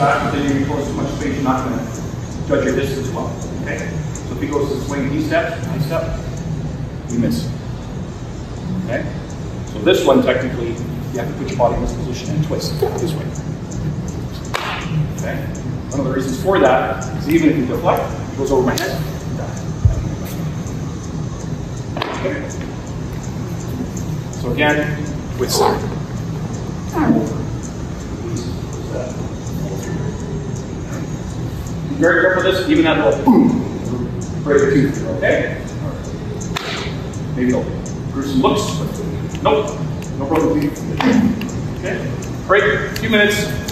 but then you're close too much space, you're not gonna judge your distance well, okay? So if he goes to swing, he steps, I step, we miss. Okay? So this one, technically, you have to put your body in this position and twist this way. Okay? One of the reasons for that is even if you deflect, it goes over my head. Okay? So again, twist. Very careful with this, even that little boom, hmm. break a tooth, okay? Maybe it'll gruesome looks, but nope, no broken teeth. Okay, break, a few minutes.